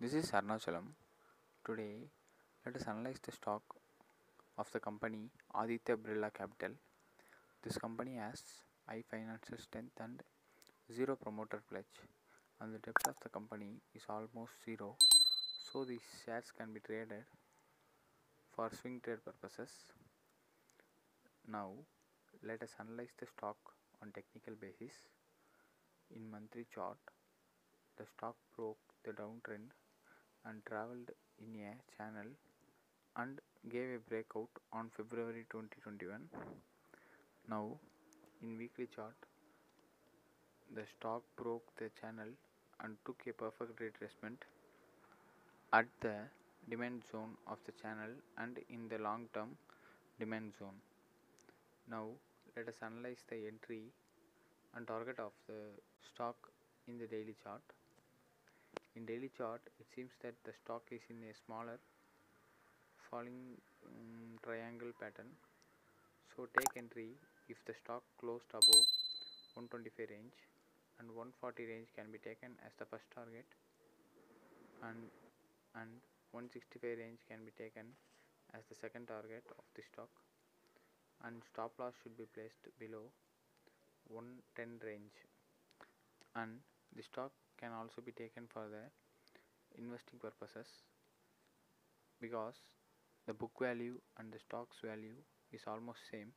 This is Arunachalam. Today, let us analyze the stock of the company Aditya Birla Capital. This company has high financial strength and zero promoter pledge, and the debt of the company is almost zero. So, these shares can be traded for swing trade purposes. Now, let us analyze the stock on technical basis. In monthly chart, the stock broke the downtrend and traveled in a channel and gave a breakout on February 2021. Now, in weekly chart, the stock broke the channel and took a perfect retracement at the demand zone of the channel and in the long term demand zone. Now, let us analyze the entry and target of the stock in the daily chart. In daily chart, it seems that the stock is in a smaller falling um, triangle pattern. So take entry if the stock closed above 125 range and 140 range can be taken as the first target and and 165 range can be taken as the second target of the stock and stop loss should be placed below 110 range and the stock can also be taken for the investing purposes because the book value and the stock's value is almost same.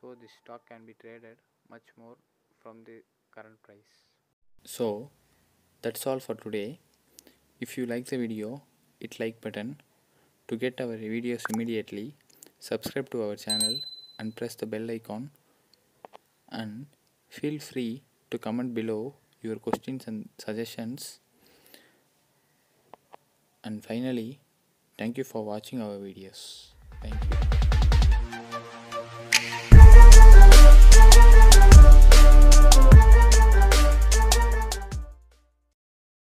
So this stock can be traded much more from the current price. So that's all for today. If you like the video hit like button. To get our videos immediately subscribe to our channel and press the bell icon. And feel free to comment below your questions and suggestions. And finally thank you for watching our videos